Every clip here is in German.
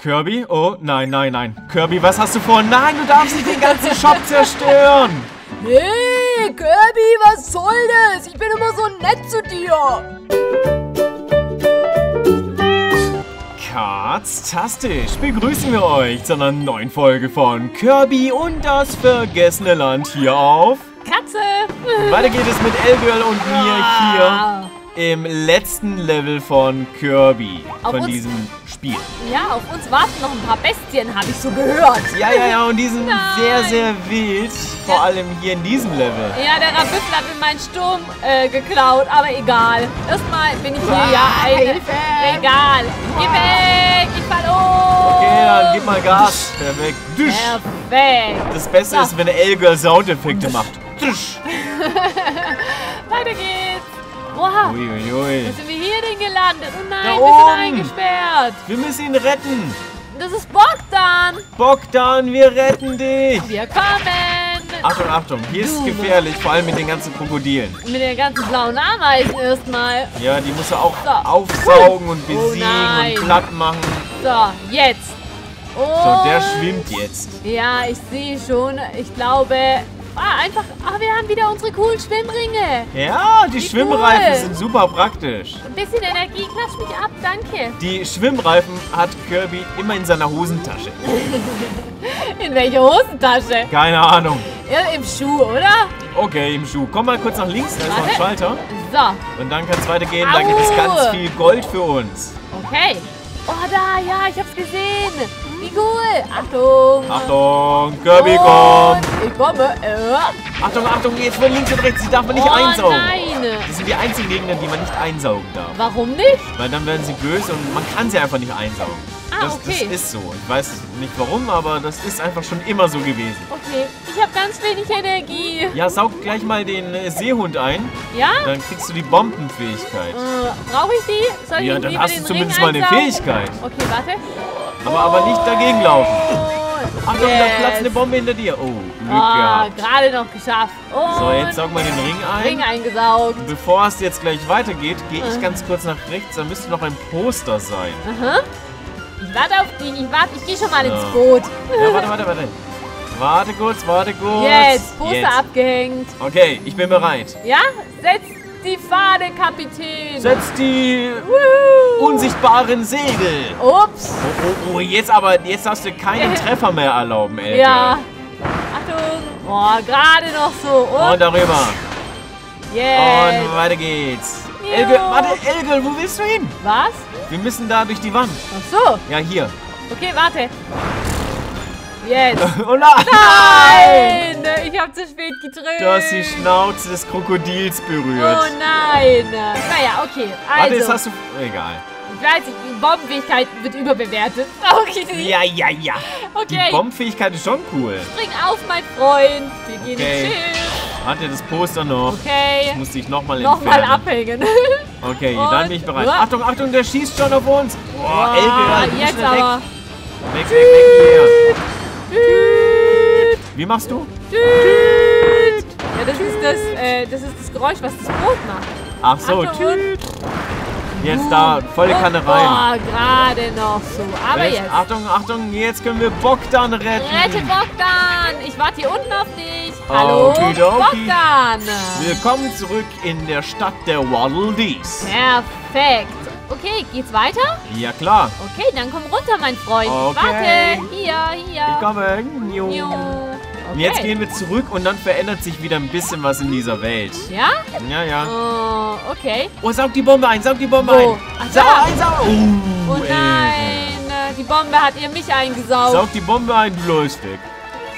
Kirby? Oh, nein, nein, nein. Kirby, was hast du vor? Nein, du darfst nicht den ganzen Shop zerstören. Hey, Kirby, was soll das? Ich bin immer so nett zu dir. Katztastisch begrüßen wir euch zu einer neuen Folge von Kirby und das vergessene Land hier auf. Katze. Weiter geht es mit Elgirl und mir hier im letzten Level von Kirby, Auf von uns- diesem Spiel. Ja, auf uns warten noch ein paar Bestien, habe ich so gehört. Ja, ja, ja, und die sind Nein. sehr, sehr wild, vor Ja. allem hier in diesem Level. Ja, der Rabüffel hat mir meinen Sturm äh, geklaut, aber egal. Erstmal bin ich hier Ah, ja ein Hilfe! Regal. Geh weg, ich fall um. Okay, dann gib mal Gas. Perfekt. Perfekt. Das Beste So. ist, wenn Elgirl Soundeffekte macht. Weiter geht's. Oha, Uiuiui. wo sind wir hier denn gelandet? Oh nein, Da wir oben. sind eingesperrt. Wir müssen ihn retten. Das ist Bogdan. Bogdan, wir retten dich. Wir kommen. Achtung, Achtung. Hier ist es gefährlich, vor allem mit den ganzen Krokodilen. Mit den ganzen blauen Ameisen erstmal. Ja, die musst du auch So. aufsaugen und besiegen nein. und platt machen. So, jetzt. Oh. So, der schwimmt jetzt. Ja, ich sehe schon. Ich glaube. Ah, einfach. Ah, wir haben wieder unsere coolen Schwimmringe. Ja, die Wie Schwimmreifen cool. sind super praktisch. Ein bisschen Energie, klatsch mich ab, danke. Die Schwimmreifen hat Kirby immer in seiner Hosentasche. In welche Hosentasche? Keine Ahnung. Ja, Im Schuh, oder? Okay, im Schuh. Komm mal kurz nach links, da ist noch ein. Schalter. So, Und dann kann es weitergehen. Da gibt es ganz viel Gold für uns. okay. Oh, da, ja, ich hab's gesehen. Wie cool. Achtung. Achtung, Kirby kommt. Ich komme. Äh. Achtung, Achtung, jetzt von links und rechts. Die darf man nicht oh, einsaugen. nein. Das sind die einzigen Gegner, die man nicht einsaugen darf. Warum nicht? Weil dann werden sie böse und man kann sie einfach nicht einsaugen. Ah, das, okay. das ist so. Ich weiß nicht warum, aber das ist einfach schon immer so gewesen. Okay, ich habe ganz wenig Energie. Ja, saug gleich mal den äh, Seehund ein. Ja? Dann kriegst du die Bombenfähigkeit. Äh, Brauche ich die? Soll ich Ja, die dann hast du zumindest Ring mal eine einsaugen? Fähigkeit. Okay, warte. Aber, aber nicht dagegen laufen. Achtung, yes. da platzt eine Bombe hinter dir. Oh, Glück Ah, gehabt. gerade noch geschafft. Und So, jetzt saug mal den Ring ein. Ring eingesaugt. Bevor es jetzt gleich weitergeht, gehe ich ganz kurz nach rechts. Da müsste noch ein Poster sein. Aha. Ich warte auf den. Ich warte. Ich gehe schon mal ins Ja. Boot. Ja, warte, warte, warte. Warte kurz, warte kurz. Jetzt, Poster Jetzt. abgehängt. Okay, ich bin bereit. Ja? Setz die Fahne, Kapitän. Setz die Woohoo. unsichtbaren Segel. Ups. Oh, oh, oh, jetzt aber, jetzt darfst du keinen Treffer mehr erlauben, Elke. Ja. Achtung. Oh, gerade noch so. Und Und darüber. jetzt. Und weiter geht's. Jo. Elke, warte, Elke, wo willst du hin? Was? Wir müssen da durch die Wand. Ach so. Ja, hier. Okay, warte. Jetzt. Oh nein! Nein! Ich habe zu spät gedrückt. Du hast die Schnauze des Krokodils berührt. Oh nein! Naja, okay. Also, Warte, jetzt hast du... Egal. ich weiß nicht, die Bombenfähigkeit wird überbewertet. Okay, Ja, ja, ja. Die okay. Bombfähigkeit ist schon cool. Spring auf, mein Freund. Wir gehen Okay. ins Schiff. Warte, das Poster noch. Okay. Ich muss dich nochmal Nochmal entfernen. abhängen. Okay, Und- dann bin ich bereit. Uah. Achtung, Achtung, der schießt schon auf uns. Boah, bist jetzt aber. weg. Weg, weg, weg hier. Düt, Wie machst du? düt. Ja, das ist das, äh, das ist das Geräusch, was das Boot macht. Ach so, tüt. Jetzt da, volle Kanne rein. Boah, gerade noch so. Aber Jetzt, jetzt. Achtung, Achtung, jetzt können wir Bogdan retten. Rette Bogdan! Ich warte hier unten auf dich. Hallo, Okidoki. Bogdan! Willkommen zurück in der Stadt der Waddle Dees. Perfekt. Okay, geht's weiter? Ja klar, Okay, dann komm runter, mein Freund. Okay. Warte, hier, hier. ich komme. Jo. Jo. Und Okay. jetzt gehen wir zurück und dann verändert sich wieder ein bisschen was in dieser Welt. Ja? Ja, ja. Oh, okay. Oh, saug die Bombe ein, saug die Bombe Wo? ein. Ach, Saug da. ein, saug. Oh, Oh nein, äh, die Bombe hat ihr mich eingesaugt. Saug die Bombe ein, du läufst weg.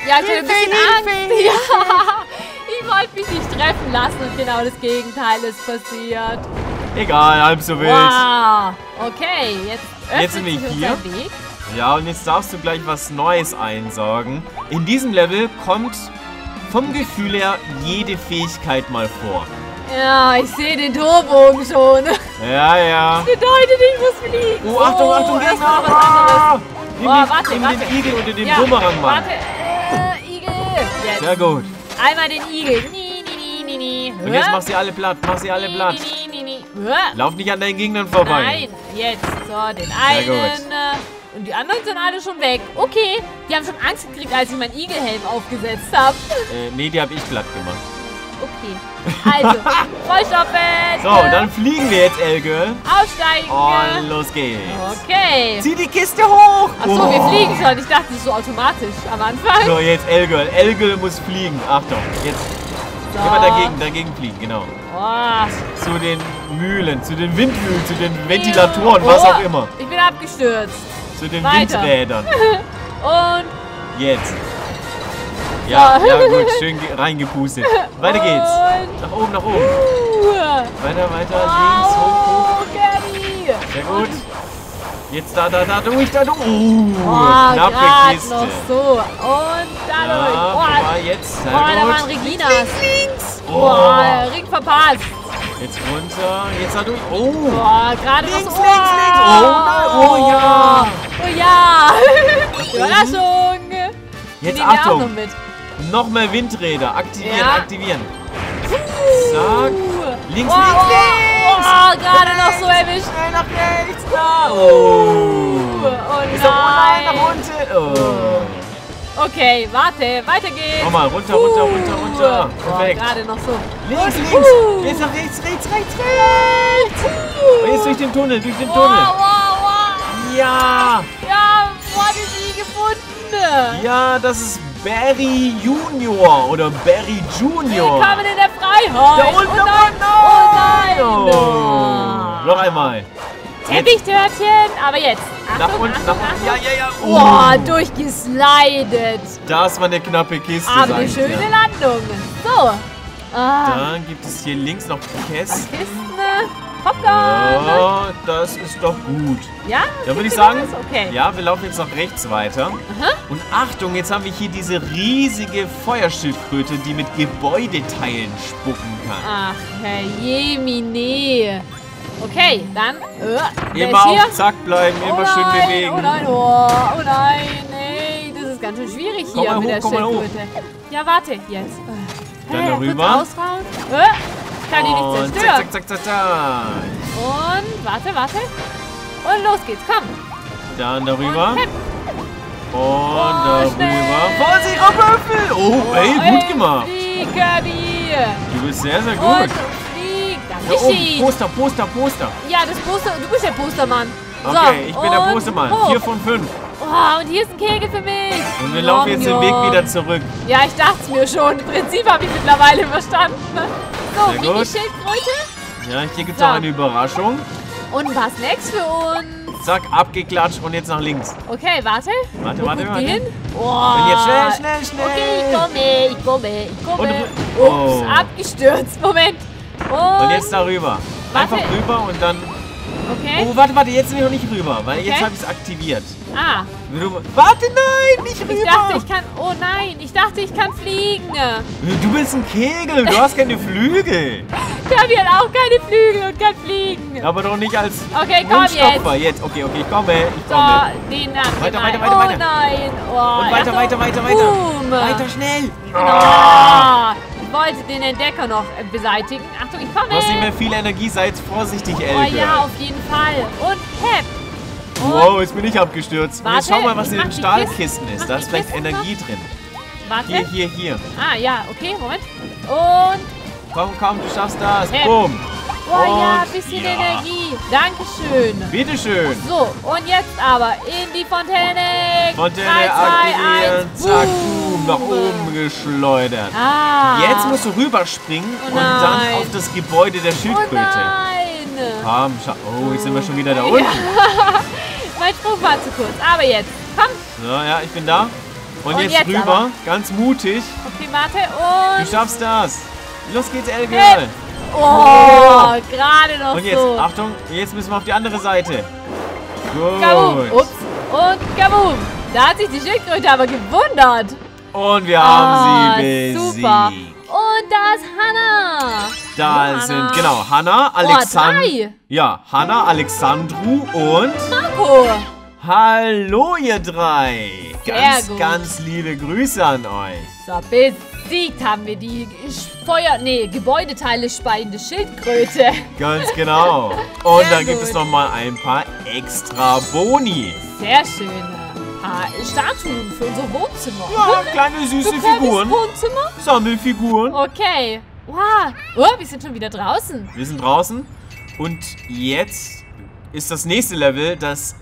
Ja, ich hatte ein bisschen Hilfe, Angst. Ja, ich wollte mich nicht treffen lassen und genau das Gegenteil ist passiert. Egal, halb so wild. Wow. Okay, jetzt öffnet Jetzt sind wir hier. Weg. Ja, und jetzt darfst du gleich was Neues einsagen. In diesem Level kommt vom Gefühl her jede Fähigkeit mal vor. Ja, ich sehe den Torbogen schon. Ja, ja. Bedeutet, ich muss fliegen. Oh, Achtung, Achtung, erst Gegner! anderes. Ah! Nimm, Oh, warte, nimm warte. den Igel unter den Ja, Bumerang, Mann. Warte, äh, Igel. Jetzt. Sehr gut. Einmal den Igel. Nie, nie, nie, nie, nie. Und jetzt mach sie alle platt, mach sie alle platt. Lauf nicht an deinen Gegnern vorbei. Nein, jetzt. So, den einen. äh, Und die anderen sind alle schon weg. Okay, die haben schon Angst gekriegt, als ich meinen Igelhelm aufgesetzt habe. Äh, nee, die habe ich glatt gemacht. Okay. Also, vollstoppen. So, dann fliegen wir jetzt, Elgirl. Aussteigen. Und los geht's. Okay. Zieh die Kiste hoch. Achso, wir Oh. fliegen schon. Ich dachte, das ist so automatisch am Anfang. So, jetzt Elgirl. Elgirl muss fliegen. Achtung, jetzt So. wir dagegen, dagegen fliegen, genau. Oh. Zu den Mühlen, zu den Windmühlen, zu den Ventilatoren, was Oh, auch immer. Ich bin abgestürzt. Zu den Weiter. Windrädern. Und Jetzt. Ja, ja gut, schön ge- reingepustet. Weiter geht's. Nach oben, nach oben. Weiter, weiter, links, hoch, hoch. Oh, Gabby. Sehr gut. Jetzt da, da, da, durch, da, durch. Uh, Oh, knappe Kiste. noch so. Und da Ja, durch. vorbei, jetzt. Sehr Oh, da waren. Reginas. Oh. Boah, Ring verpasst. Jetzt runter, jetzt da durch. Oh. Boah, gerade Links, so. links, links. Oh, nein. Oh, ja. Oh ja. Überraschung. Jetzt nehmen auch noch Achtung. mit. Noch mehr Windräder. Aktivieren, Ja. aktivieren. Zack. Links, Oh, links, oh, links. Oh, gerade noch so erwischt. Schnell nach rechts. Oh. Oh Ist doch nein, nach nein. unten. Oh. Okay, warte, weiter geht's. Nochmal, runter, runter, runter, runter. Boah, Perfekt. gerade noch so. Links, links. uh. Jetzt nach rechts, rechts, rechts, rechts. Und jetzt durch den Tunnel, durch den Wow, Tunnel. wow, wow. Ja. Ja, wo habe ich sie gefunden? Ja, das ist Barry Junior oder Barry Junior. Willkommen in der Freiheit. Da unten, oh nein, oh Oh. nein. Noch einmal. Teppichtörtchen, aber jetzt. Nach unten, nach unten. Ja, ja, ja. Boah, Oh. durchgeslidet. Das war eine knappe Kiste. Aber sag eine schöne dir. Landung. So. Ah, Dann gibt es hier links noch Käse. Kisten. Popcorn. Oh, das ist doch gut. Ja? Da würde ich sagen? Okay. ja, wir laufen jetzt nach rechts weiter. Und Achtung, jetzt haben wir hier diese riesige Feuerschildkröte, die mit Gebäudeteilen spucken kann. Ach, Herr Jemine. Okay, dann. Äh, Immer hier? auf Zack bleiben, oh immer nein, schön bewegen. Oh nein, oh, oh nein, nee, das ist ganz schön schwierig Komm hier mal mit hoch, der hoch. Schildkröte. Ja, warte, jetzt. Äh, Dann äh, darüber. kurz ausrauen. Äh, ich kann die Und nicht zerstören. zack, zack, zack, zack. Und, warte, warte. Und los geht's, komm. Dann darüber. Und hepp. Und Oh, darüber. schnell. Vorsicht, Rockwürfel! Oh, ey, gut gemacht. Kirby. Du bist sehr, sehr Und gut. flieg. Da oben. Poster, Poster, Poster. Ja, das Poster, du bist der Postermann. So, Okay, ich bin der Postermann. hoch. Vier von fünf. Oh, und hier ist ein Kegel für mich. Und wir laufen jetzt den Weg wieder zurück. Ja, ich dachte es mir schon. Im Prinzip habe ich mittlerweile verstanden. So, Sehr wie gut. die Schildkröte. Ja, hier gibt es So. noch eine Überraschung. Und was next für uns? Zack, abgeklatscht und jetzt nach links. Okay, warte. Warte, Wo warte, warte. hin? Oh. Und jetzt schnell, schnell, schnell. Okay, ich komme, ich komme, ich komme. Und Ups, Oh. abgestürzt. Moment. Und, Und jetzt darüber. Einfach Warte. rüber und dann. Okay. Oh, warte, warte, jetzt bin ich noch nicht rüber, weil jetzt Okay. habe ich es aktiviert. Ah, Du- Warte, nein, nicht rüber. ich dachte, ich kann... Oh nein, ich dachte, ich kann fliegen. Du bist ein Kegel, du hast keine Flügel. Kirby hat auch keine Flügel und kann fliegen. Aber doch nicht als Okay, komm Wunschstopfer. Jetzt, okay, okay, ich komme, ich So, komme. den dann. Weiter, nein. weiter, weiter, oh weiter. nein. Oh, Und weiter, Achtung. weiter, weiter, weiter. Boom. Weiter schnell. Ah, ich wollte den Entdecker noch beseitigen. Achtung, ich komme. Du hast nicht mehr viel Energie, sei jetzt vorsichtig, oh Elke. ja, auf jeden Fall. Und Hep. Und Wow, jetzt bin ich abgestürzt. Und Warte, jetzt schau mal, was in den Stahlkisten Kisten- ist. Da ist vielleicht Kisten Energie drin. warte. Hier, hier, hier. Ah, ja, okay, Moment. Und, Komm, komm, du schaffst das. Bumm. oh ja, Und- bisschen ja. Energie. Dankeschön. Bitteschön. So, und jetzt aber in die Fontäne. Fontäne 3, 2, aktivieren. 1, Zack, boom. Nach oben geschleudert. Ah. Jetzt musst du rüberspringen Oh und dann auf das Gebäude der Oh Schildkröte. nein. Komm, schau. Oh, jetzt sind wir schon wieder da unten. Mein Sprung war zu kurz. Aber jetzt. Komm. So, ja, ich bin da. Und, Und jetzt, jetzt rüber. aber. Ganz mutig. Okay, warte. Du Und. schaffst das. Los geht's, Elgirl. Hey. Oh, gerade noch Und jetzt, so. Achtung, jetzt müssen wir auf die andere Seite. Kaboom. Gut. Ups. Und kaboom. Da hat sich die Schildkröte aber gewundert. Und wir Ah, haben sie besiegt. super. Und da ist Hannah. Da Hallo, sind, Hannah. genau, Hanna, Alexand drei. Ja, Hanna, Alexandru und Marco. Hallo ihr drei. Ganz, Sehr gut. ganz liebe Grüße an euch. So, besiegt haben wir die Feuer... Nee, Gebäudeteile speiende Schildkröte. Ganz genau. Und Sehr dann gibt gut. es nochmal ein paar extra Boni. Sehr schöne paar Statuen für unser Wohnzimmer. Ja, kleine süße Du Figuren. Wohnzimmer? Sammelfiguren. Okay. Wow. Oh, wir sind schon wieder draußen. Wir sind draußen. Und jetzt ist das nächste Level das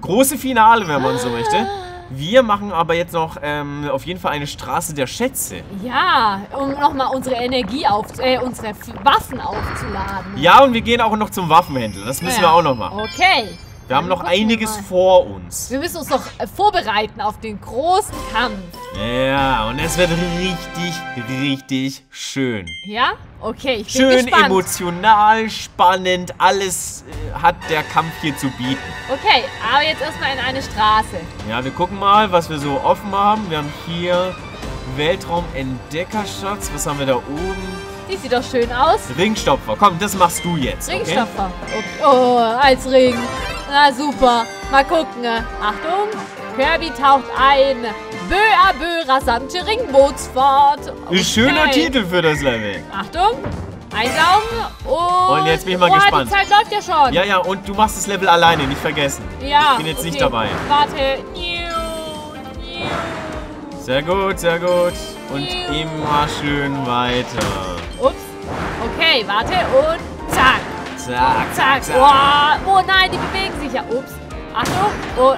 große Finale, wenn man so möchte. Wir machen aber jetzt noch ähm, auf jeden Fall eine Straße der Schätze. Ja, um nochmal unsere Energie auf, äh, unsere Waffen aufzuladen. Ja, und wir gehen auch noch zum Waffenhändler. Das müssen Ja. wir auch noch machen. Okay. Wir haben noch einiges vor uns. Wir müssen uns noch äh, vorbereiten auf den großen Kampf. Ja, und es wird richtig, richtig schön. Ja? Okay, ich bin Schön gespannt. emotional, spannend, alles äh, hat der Kampf hier zu bieten. Okay, aber jetzt erstmal in eine Straße. Ja, wir gucken mal, was wir so offen haben. Wir haben hier Weltraumentdeckerschatz. Was haben wir da oben? Die sieht doch schön aus. Ringstopfer. Komm, das machst du jetzt. Okay? Ringstopfer. Okay. Oh, als Ring. Na super. Mal gucken. Achtung. Kirby taucht ein. Bö a bö rasante Ringbootsfahrt. Ein schöner Okay. Titel für das Level. Achtung. Einsaugen. Und, Und jetzt bin ich mal oh, gespannt. die Zeit läuft ja schon. Ja, ja, und du machst das Level alleine, nicht vergessen. Ja, Ich bin jetzt nicht okay. dabei. Warte. Sehr gut, sehr gut. Und immer schön weiter. Okay, warte und zack. Zack, Zack. zack. Oh, oh nein, die bewegen sich ja. Ups. Achtung. Oh.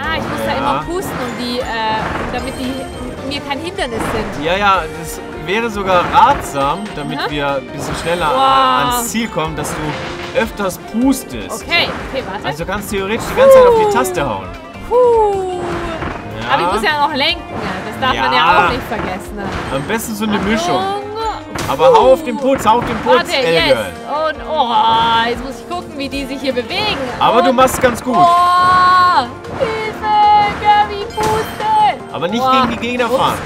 Ah, ich muss da Ja. immer pusten, um die, äh, damit die mir kein Hindernis sind. Ja, ja, das wäre sogar ratsam, damit Aha. wir ein bisschen schneller Wow. ans Ziel kommen, dass du öfters pustest. Okay, okay, warte. Also du kannst theoretisch die ganze Zeit auf die Taste hauen. Puh. Ja. Aber ich muss ja noch lenken. Das darf man Ja. ja auch nicht vergessen. Am besten so eine Mischung. Aber hau auf den Putz, hau auf den Putz, Warte, yes. Und, oh, jetzt muss ich gucken, wie die sich hier bewegen. Aber und, du machst es ganz gut. Oh, Hilfe, Kirby, puste. Aber nicht Oh. gegen die Gegner Ups. fahren.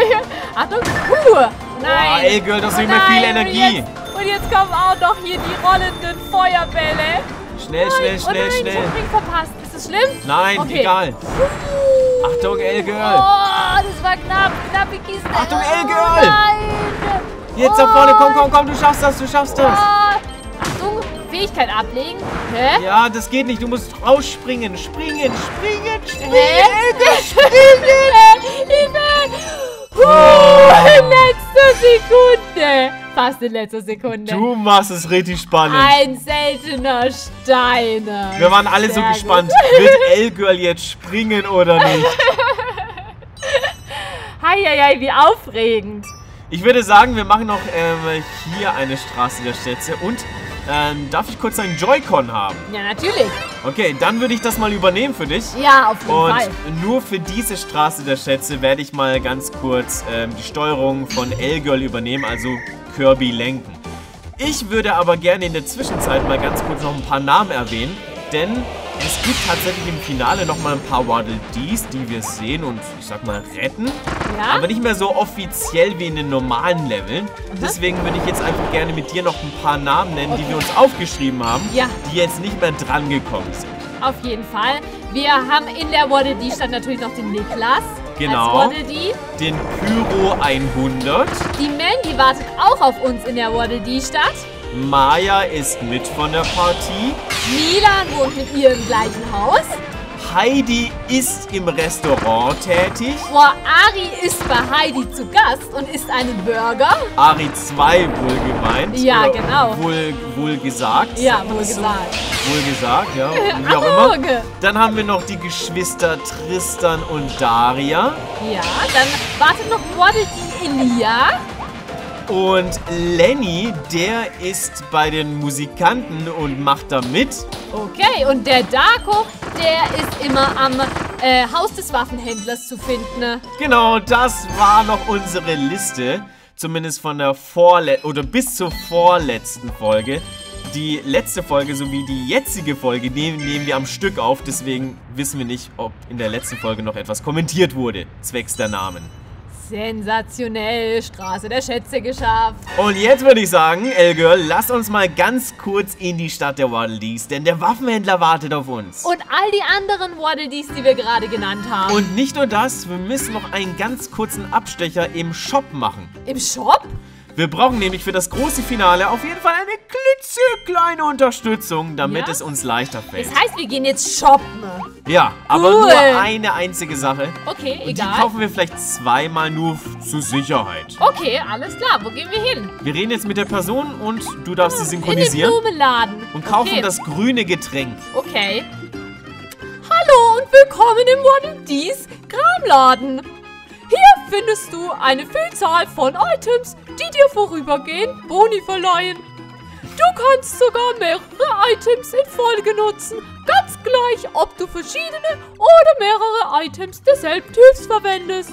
Achtung, puh. Nein. Boah, Elgirl, das ist Oh nicht mehr viel Energie. Und jetzt, kommen auch noch hier die rollenden Feuerbälle. Schnell, schnell, schnell, oh nein, Ich schnell. hab Ring verpasst. Ist das schlimm? Nein, Okay. egal. Achtung, Elgirl. Oh, das war knapp. Knappe Kiste. Achtung, oh, Elgirl. Nein. Jetzt da vorne, komm, komm, komm, du schaffst das, du schaffst das. Ah, Achtung, Fähigkeit ablegen. Hä? Ja, das geht nicht, du musst rausspringen. Springen, springen, springen. Hä? Hilfe! Puh, Oh. in letzter Sekunde. Fast in letzter Sekunde. Du machst es richtig spannend. Ein seltener Stein. Wir waren alle so Sehr gut. gespannt. Wird Elgirl jetzt springen oder nicht? Heieiei, wie aufregend. Ich würde sagen, wir machen noch ähm, hier eine Straße der Schätze. Und ähm, darf ich kurz einen Joy-Con haben? Ja, natürlich. Okay, dann würde ich das mal übernehmen für dich. Ja, auf jeden Und Fall. nur für diese Straße der Schätze werde ich mal ganz kurz ähm, die Steuerung von L-Girl übernehmen, also Kirby lenken. Ich würde aber gerne in der Zwischenzeit mal ganz kurz noch ein paar Namen erwähnen, denn es gibt tatsächlich im Finale noch mal ein paar Waddle Dees, die wir sehen und ich sag mal retten, Ja? aber nicht mehr so offiziell wie in den normalen Leveln. Deswegen würde ich jetzt einfach gerne mit dir noch ein paar Namen nennen, die wir uns aufgeschrieben haben, Ja. die jetzt nicht mehr drangekommen sind. Auf jeden Fall. Wir haben in der Waddle Dee stand natürlich noch den Niklas. Genau. Als Waddle Dee. Den Pyro 100. Die Mandy wartet auch auf uns in der Waddle Dee Stadt. Maya ist mit von der Partie. Milan wohnt mit ihr im gleichen Haus. Heidi ist im Restaurant tätig. Boah, Ari ist bei Heidi zu Gast und isst einen Burger. Ari 2 wohl gemeint. Ja, genau. Wohl, wohl gesagt. Ja, wohl so? gesagt. Wohl gesagt, ja. Wie auch immer. Dann haben wir noch die Geschwister Tristan und Daria. Ja, dann wartet noch Dee Elia. Und Lenny, der ist bei den Musikanten und macht da mit. Okay, und der Darko, der ist immer am äh, Haus des Waffenhändlers zu finden. Genau, das war noch unsere Liste. Zumindest von der vorle oder bis zur vorletzten Folge. Die letzte Folge sowie die jetzige Folge nehmen, nehmen wir am Stück auf. Deswegen wissen wir nicht, ob in der letzten Folge noch etwas kommentiert wurde, zwecks der Namen. Sensationell, Straße der Schätze geschafft. Und jetzt würde ich sagen, L-Girl, lass uns mal ganz kurz in die Stadt der Waddle Dees, denn der Waffenhändler wartet auf uns. Und all die anderen Waddle Dees, die wir gerade genannt haben. Und nicht nur das, wir müssen noch einen ganz kurzen Abstecher im Shop machen. Im Shop? Wir brauchen nämlich für das große Finale auf jeden Fall eine klitzekleine Unterstützung, damit Ja? es uns leichter fällt. Das heißt, wir gehen jetzt shoppen. Ja, aber Cool. nur eine einzige Sache. Okay, Und die egal. kaufen wir vielleicht zweimal nur zur Sicherheit. Okay, alles klar. Wo gehen wir hin? Wir reden jetzt mit der Person und du darfst sie In den synchronisieren Blumenladen. und kaufen okay. das grüne Getränk. Okay. Hallo und willkommen im Waddle Dees Kramladen. Hier findest du eine Vielzahl von Items, die dir vorübergehend Boni verleihen. Du kannst sogar mehrere Items in Folge nutzen, ganz gleich, ob du verschiedene oder mehrere Items derselben Typs verwendest.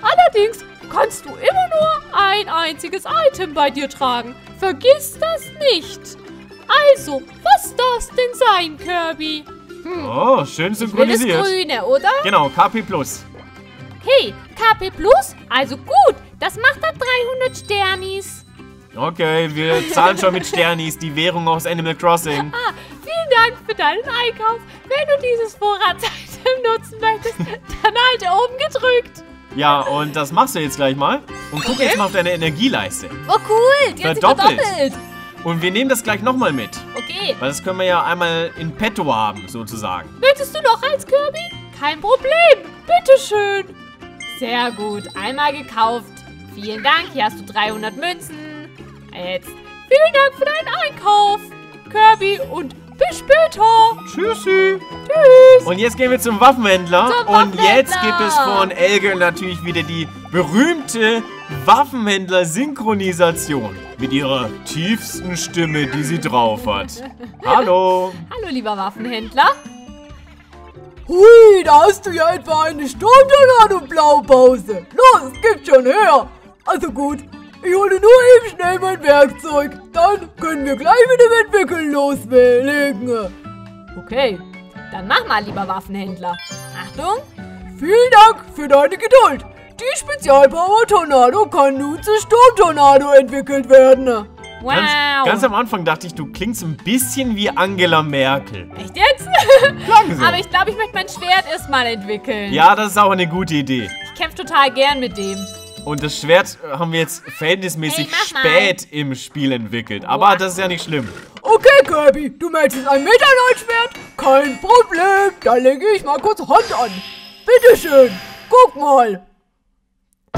Allerdings kannst du immer nur ein einziges Item bei dir tragen. Vergiss das nicht. Also, was darf's denn sein, Kirby? Oh, schön Will das synchronisiert. Grüne, oder? Genau, KP Plus. Hey, KP Plus? Also gut, das macht dann 300 Sternis. Okay, wir zahlen schon mit Sternis, die Währung aus Animal Crossing. Ah, vielen Dank für deinen Einkauf. Wenn du dieses Vorratsitem nutzen möchtest, dann halte oben gedrückt. Ja, und das machst du jetzt gleich mal. Und guck Okay. jetzt mal auf deine Energieleiste. Oh cool, die Verdoppelt. verdoppelt. Und wir nehmen das gleich nochmal mit. Okay, Weil das können wir ja einmal in petto haben, sozusagen. möchtest du noch eins, Kirby? Kein Problem, bitteschön. Sehr gut, einmal gekauft. Vielen Dank, hier hast du 300 Münzen. Jetzt vielen Dank für deinen Einkauf, Kirby, und bis später. Tschüssi. Tschüss. Und jetzt gehen wir zum Waffenhändler. Zum Und jetzt Waffenhändler. gibt es von Elge natürlich wieder die berühmte Waffenhändler-Synchronisation. Mit ihrer tiefsten Stimme, die sie drauf hat. Hallo. Hallo, lieber Waffenhändler. Hui, da hast du ja etwa eine Sturmtornado-Blaupause. Los, gib schon her. Also gut, ich hole nur eben schnell mein Werkzeug. Dann können wir gleich mit dem Entwickeln loslegen. Okay, dann mach mal, lieber Waffenhändler. Achtung. Vielen Dank für deine Geduld. Die Spezialpower Tornado kann nun zu Sturmtornado entwickelt werden. Wow. Ganz, ganz am Anfang dachte ich, du klingst ein bisschen wie Angela Merkel. Echt jetzt? Klang so. Aber ich glaube, ich möchte mein Schwert erstmal entwickeln. Ja, das ist auch eine gute Idee. Ich kämpfe total gern mit dem. Und das Schwert haben wir jetzt verhältnismäßig Hey, spät im Spiel entwickelt. Aber das ist ja nicht schlimm. Okay, Kirby, du möchtest ein Metalleinschwert? Kein Problem, da lege ich mal kurz Hand an. Bitteschön, guck mal.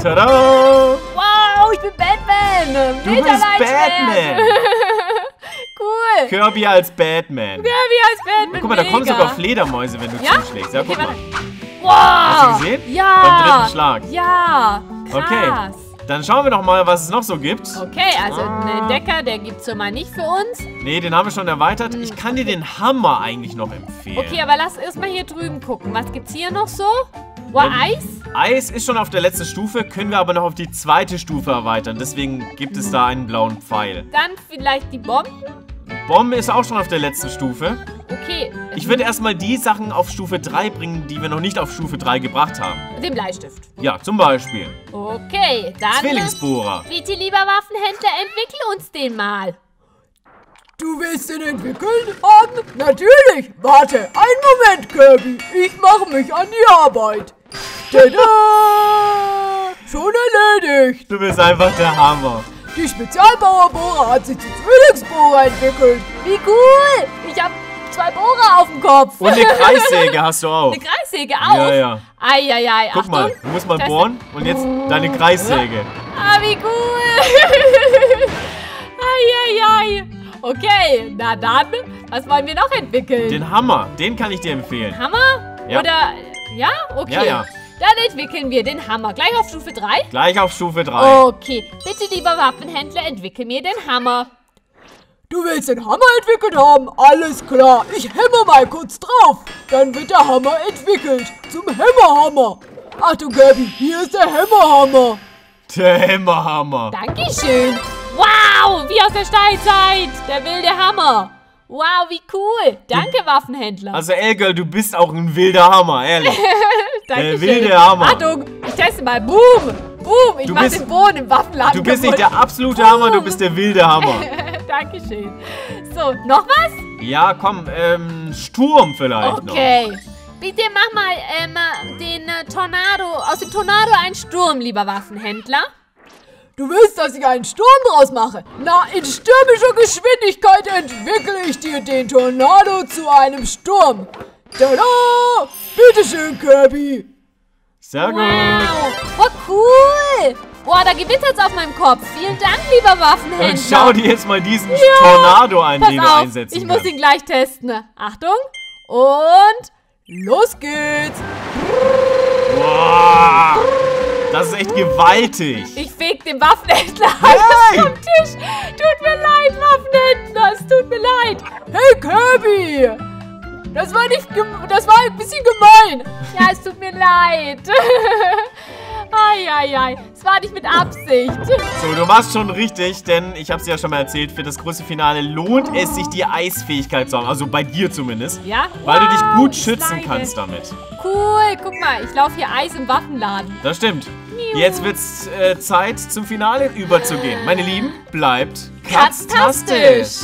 Tada! Wow, ich bin Batman. Du bist Batman. cool. Kirby als Batman. Kirby als Batman. Guck mal, da kommen sogar Fledermäuse, wenn du Ja? zuschlägst. Ja, Okay, guck mal. Wow. Hast du gesehen? Ja. Beim dritten Schlag. Ja. Krass. Okay. Dann schauen wir doch mal, was es noch so gibt. Okay, also Ah. einen Entdecker, der gibt's ja mal nicht für uns. Nee, den haben wir schon erweitert. Ich kann dir den Hammer eigentlich noch empfehlen. Okay, aber lass erstmal hier drüben gucken. Was gibt's hier noch so? Wow, Ähm, Eis? Eis ist schon auf der letzten Stufe, können wir aber noch auf die zweite Stufe erweitern. Deswegen gibt es da einen blauen Pfeil. Dann vielleicht die Bomben? Bombe ist auch schon auf der letzten Stufe. Okay. Ich würde erstmal die Sachen auf Stufe 3 bringen, die wir noch nicht auf Stufe 3 gebracht haben. Den Bleistift. Ja, zum Beispiel Okay, dann. Zwillingsbohrer. Bitte, lieber Waffenhändler, entwickel uns den mal. Du willst ihn entwickeln haben? Natürlich. Warte, einen Moment, Kirby. Ich mache mich an die Arbeit. Tada! Schon erledigt. Du bist einfach der Hammer. Die Spezialbauerbohrer hat sich zu Zwillingsbohrer entwickelt. Wie cool! Ich habe zwei Bohrer auf dem Kopf. Und eine Kreissäge hast du auch. Eine Kreissäge auch. Ja, ja. Eieiei, Guck Achtung. mal, du musst mal bohren und jetzt deine Kreissäge. Ah, wie cool. Eieiei. Okay, na dann, was wollen wir noch entwickeln? Den Hammer, den kann ich dir empfehlen. Hammer? Ja. Oder, ja? Okay. Ja, ja. Dann entwickeln wir den Hammer. Gleich auf Stufe 3? Gleich auf Stufe 3. Okay, bitte, lieber Waffenhändler, entwickel mir den Hammer. Du willst den Hammer entwickelt haben? Alles klar. Ich hämmer mal kurz drauf. Dann wird der Hammer entwickelt. Zum Hämmerhammer. Achtung, Kirby, hier ist der Hämmerhammer. Der Hämmerhammer. Dankeschön. Wow, wie aus der Steinzeit. Der wilde Hammer. Wow, wie cool. Danke, Waffenhändler. Also Elgirl, du bist auch ein wilder Hammer, ehrlich. Dankeschön. der wilde Hammer. Achtung, ich teste mal. Boom. Boom, ich Du mach bist- den Boden im Waffenladen Du bist nicht kaputt. der absolute Hammer, du bist der wilde Hammer. Dankeschön. So, noch was? Ja, komm, ähm, Sturm vielleicht noch. Okay. Bitte mach mal ähm, den äh, Tornado, aus dem Tornado einen Sturm, lieber Waffenhändler. Du willst, dass ich einen Sturm draus mache? Na, in stürmischer Geschwindigkeit entwickle ich dir den Tornado zu einem Sturm. Tada! Bitteschön, Kirby. Sehr gut. Wow. Oh, cool. Boah, da gewittert's auf meinem Kopf. Vielen Dank, lieber Waffenhändler. Und schau dir jetzt mal diesen Tornado an, Pass den du auf, einsetzen ich muss ihn gleich testen. Achtung. Und Los geht's. Boah, das ist echt gewaltig. ich feg den Waffenhändler Hey! vom Tisch. Tut mir leid, Waffenhändler. Es tut mir leid. Hey, Kirby. Das war nicht, das war ein bisschen gemein. Ja, es tut mir leid. Eieiei. Es war nicht mit Absicht. So, du machst schon richtig, denn ich hab's ja schon mal erzählt, für das große Finale lohnt es sich, die Eisfähigkeit zu haben. Also bei dir zumindest. Ja? Weil du dich Wow, gut schützen leide. kannst damit. Cool. Guck mal, ich laufe hier Eis im Waffenladen. Das stimmt. Jetzt wird's äh, Zeit, zum Finale überzugehen. Meine Lieben, bleibt Katztastisch.